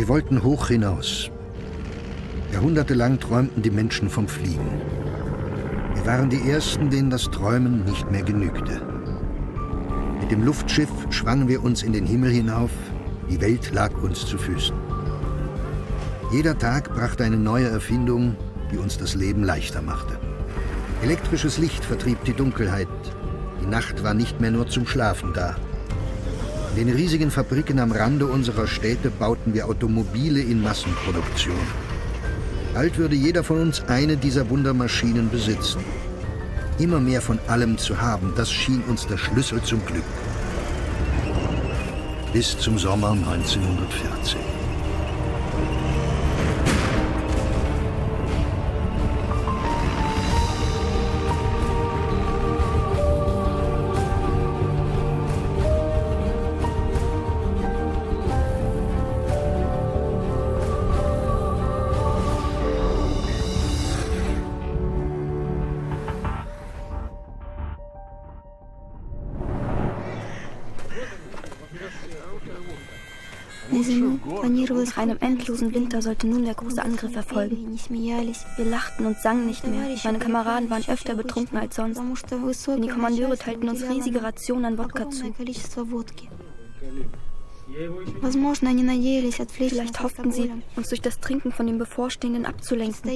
Wir wollten hoch hinaus. Jahrhundertelang träumten die Menschen vom Fliegen. Wir waren die Ersten, denen das Träumen nicht mehr genügte. Mit dem Luftschiff schwangen wir uns in den Himmel hinauf, die Welt lag uns zu Füßen. Jeder Tag brachte eine neue Erfindung, die uns das Leben leichter machte. Elektrisches Licht vertrieb die Dunkelheit. Die Nacht war nicht mehr nur zum Schlafen da. In den riesigen Fabriken am Rande unserer Städte bauten wir Automobile in Massenproduktion. Bald würde jeder von uns eine dieser Wundermaschinen besitzen. Immer mehr von allem zu haben, das schien uns der Schlüssel zum Glück. Bis zum Sommer 1914. Nach einem endlosen Winter sollte nun der große Angriff erfolgen. Wir lachten und sangen nicht mehr. Meine Kameraden waren öfter betrunken als sonst. Denn die Kommandeure teilten uns riesige Rationen an Wodka zu. Vielleicht hofften sie, uns durch das Trinken von dem Bevorstehenden abzulenken.